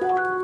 Bye.